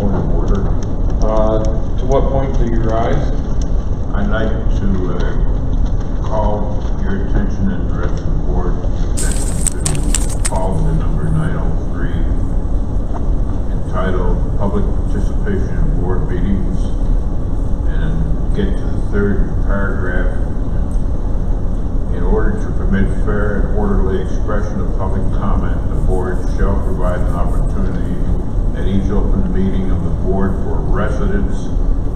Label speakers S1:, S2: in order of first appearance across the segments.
S1: Point of order.
S2: Uh, to what point do you rise?
S1: I'd like to, uh, call your attention and direct the board attention to policy number nine oh three entitled Public Participation in Board Meetings and get to the third paragraph. In order to permit fair and orderly expression of public comment, the board shall provide an opportunity at each open meeting of the board for residents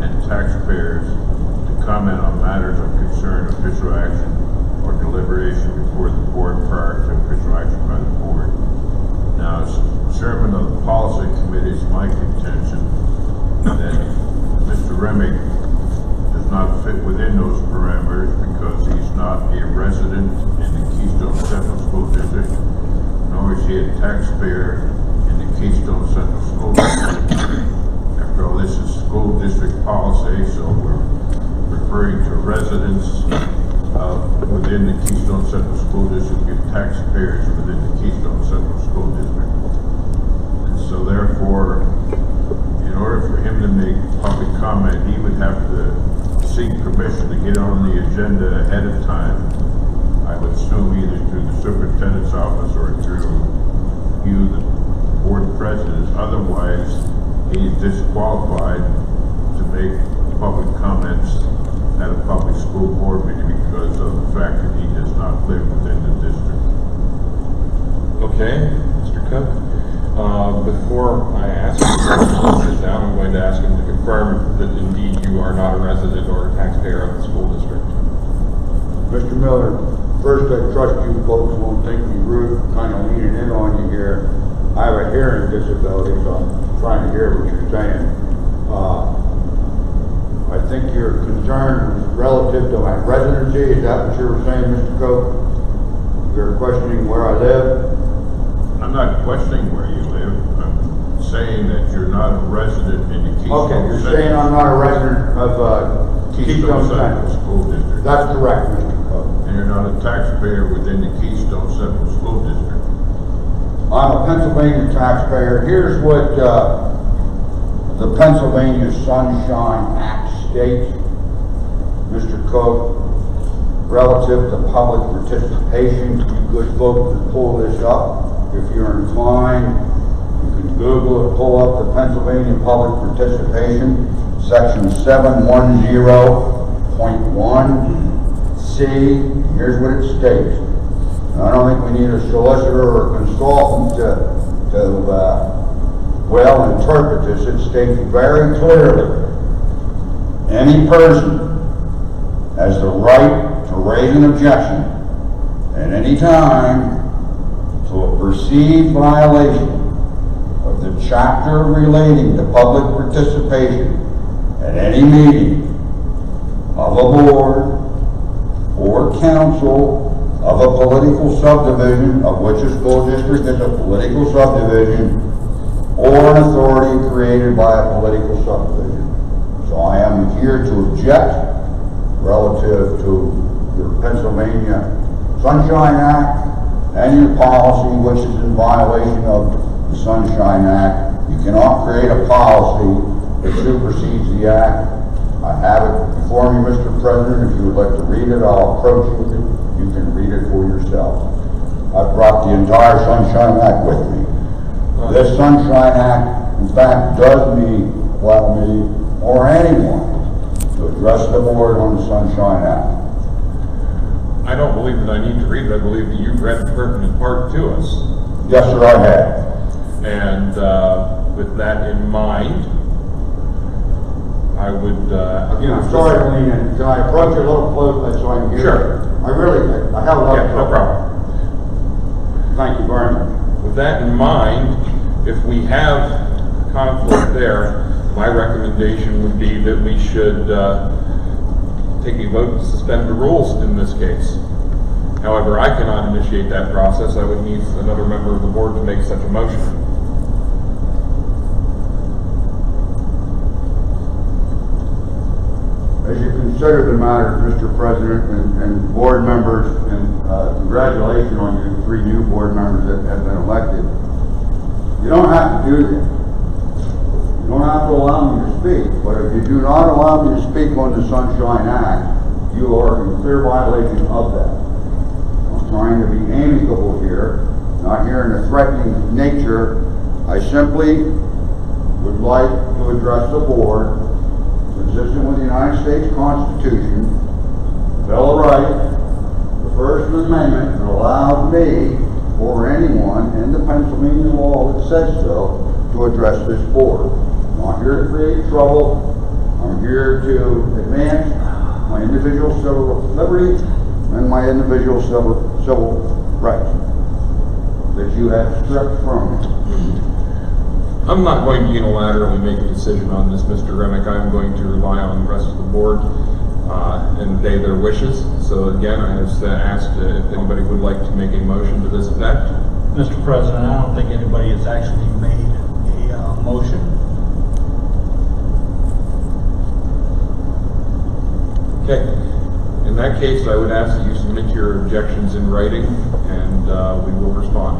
S1: and taxpayers to comment on matters of concern, official action, or deliberation before the board prior to official action by the board. Now, as chairman of the policy committee, it's my contention that Mr. Remick does not fit within those parameters because he's not a resident in the Keystone Central School District, nor is he a taxpayer in the Keystone Central School District. After all, this is school district policy, so we're referring to residents uh, within the Keystone Central School District and taxpayers within the Keystone Central School District. And so therefore, in order for him to make public he would have to seek permission to get on the agenda ahead of time. I would assume either through the superintendent's office or through you, the board president. Otherwise, he's disqualified to make public comments at a public school board meeting because of the fact that he does not live within the district.
S2: Okay, Mr. Cook. Uh, before I ask you to down, I'm going to ask him to confirm that indeed you are not a resident or a taxpayer of the school district.
S3: Mr. Miller, first, I trust you folks won't think me rude, kind of leaning in on you here. I have a hearing disability, so I'm trying to hear what you're saying. Uh, I think your concern relative to my residency, is that what you were saying, Mr. Coe? You're questioning where I live?
S1: I'm not questioning where you live. I'm saying that you're not a resident in the Keystone.
S3: Okay, you're
S1: Central-
S3: saying I'm not a resident of, uh,
S1: Keystone Central
S3: Central.
S1: School District.
S3: That's correct, Mr. Coe.
S1: And you're not a taxpayer within the Keystone Central School District.
S3: I'm a Pennsylvania taxpayer. Here's what, uh, the Pennsylvania Sunshine Act states, Mr. Cook, relative to public participation. You good folks can pull this up. If you're inclined, you can Google it, pull up the Pennsylvania Public Participation, section seven one zero point one C. Here's what it states. I don't think we need a solicitor or a consultant to, to, uh, well interpret this. It states very clearly, any person has the right to raise an objection at any time to a perceived violation of the chapter relating to public participation at any meeting of a board or council of a political subdivision, of which a school district is a political subdivision, or an authority created by a political subdivision. So I am here to object relative to your Pennsylvania Sunshine Act your policy, which is in violation of the Sunshine Act. You cannot create a policy that supersedes the act. I have it before me, Mr. President. If you would like to read it, I'll approach you. You can read it for yourself. I've brought the entire Sunshine Act with me. This Sunshine Act, in fact, does me, allow me, or anyone, to address the board on the Sunshine Act.
S2: I don't believe that I need to read it. I believe that you've read the pertinent part to us.
S3: Yes, sir, I have.
S2: And, uh, with that in mind, I would, uh.
S3: Again, I'm sorry to lean in. Can I approach you a little closer so I can hear?
S2: Sure.
S3: I really, I have a lot
S2: Yeah,
S3: of
S2: no problem.
S3: Thank you very much.
S2: With that in mind, if we have conflict there, my recommendation would be that we should, uh, take a vote to suspend the rules in this case. However, I cannot initiate that process. I would need another member of the board to make such a motion.
S3: As you consider the matter, Mr. President and, and board members, and, uh, congratulations on your three new board members that have been elected. You don't have to do that. You don't have to allow me to speak, but if you do not allow me to speak on the Sunshine Act, you are in clear violation of that. I'm trying to be amicable here, not here in a threatening nature. I simply would like to address the board, consistent with the United States Constitution, Bill of Rights, the First Amendment that allows me or anyone in the Pennsylvania law that says so to address this board. I'm here to create trouble. I'm here to advance my individual civil liberties and my individual civil, civil rights that you have stripped from me.
S2: I'm not going to unilaterally make a decision on this, Mr. Remick. I'm going to rely on the rest of the board uh, and obey their wishes. So again, I have uh, asked uh, if anybody would like to make a motion to this effect.
S4: Mr. President, I don't think anybody has actually made a uh, motion.
S2: Okay. In that case, I would ask that you submit your objections in writing, and uh, we will respond.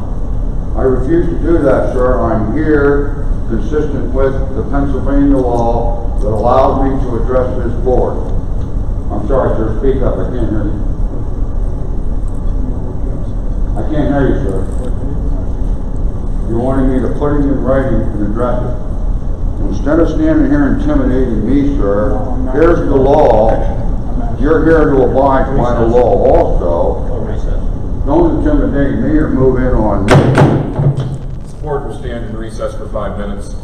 S3: I refuse to do that, sir. I'm here consistent with the Pennsylvania law that allows me to address this board. I'm sorry, sir, speak up, I can't hear you. I can't hear you, sir. You're wanting me to put it in writing and address it. Instead of standing here intimidating me, sir, here's the law. You're here to abide by the law also.
S4: Oh, recess.
S3: Don't intimidate me or move in on me.
S2: This board will stand in recess for five minutes.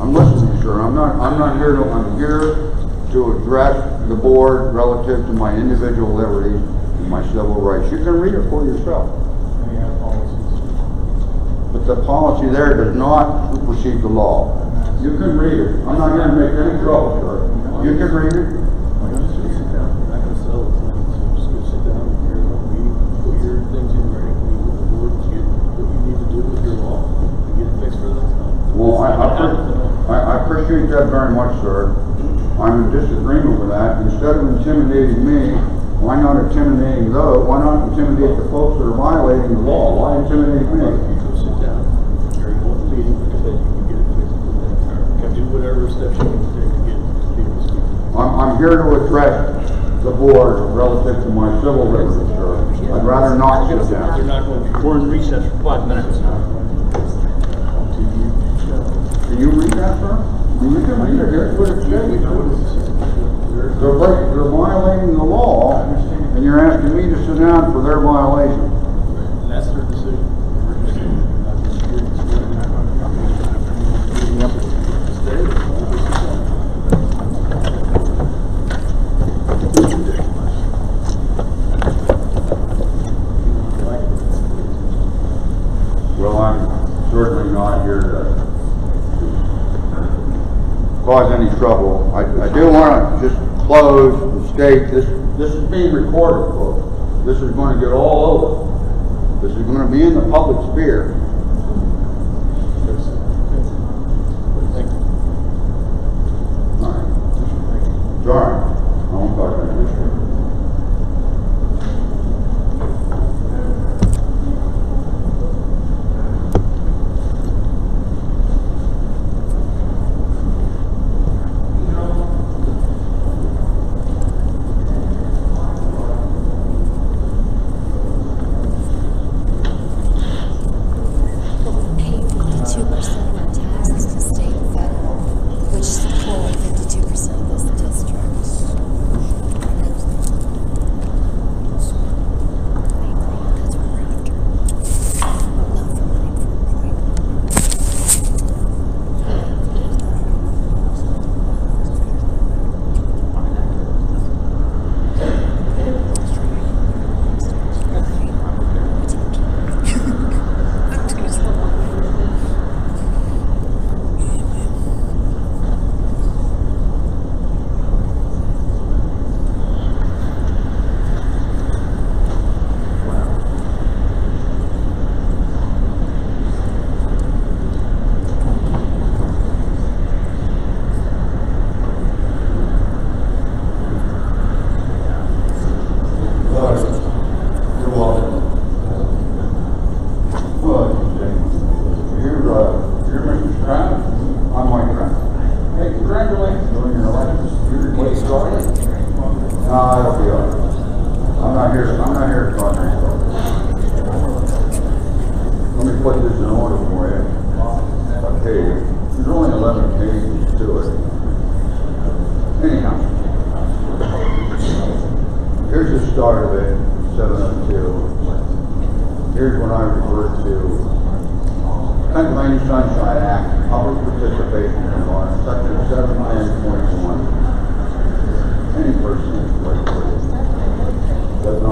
S3: I'm listening, sir. I'm not, I'm not here to, I'm here to address the board relative to my individual liberties and my civil rights. You can read it for yourself.
S4: We have policies.
S3: But the policy there does not supersede the law. You can read it. I'm not gonna make any trouble, sir. You can read it.
S5: You're sell it tonight, just go sit down in your own meeting, put your things in writing, meet with the board, get what you need to do with your law, and get it fixed for the.
S3: Well, I, I, I I appreciate that very much, sir. I'm in disagreement with that. Instead of intimidating me, why not intimidating those, why not intimidate the folks that are violating the law? Why intimidate me?
S5: go sit down during one meeting, because then you can get it fixed for the next time. Do whatever steps you need to take to get people to speak.
S3: I'm, I'm here to address the board relative to my civil liberties, sir. I'd rather not sit
S5: They're
S3: down.
S5: not going to.
S4: We're in recess for five minutes.
S3: Can you read that, sir? You can read it, here's what it says. They're break, they're violating the law, and you're asking me to sit down for their violation.
S5: And that's their decision.
S3: Well, I'm certainly not here to cause any trouble. I, I do want to just close and state, this, this is being recorded, folks. This is going to get all over. This is going to be in the public sphere. All right. Sorry, I won't talk. Start of it, seven oh two. Here's what I refer to. Pennsylvania Sunshine Act, public participation in law, section seven ten point one. Any person is for it. Does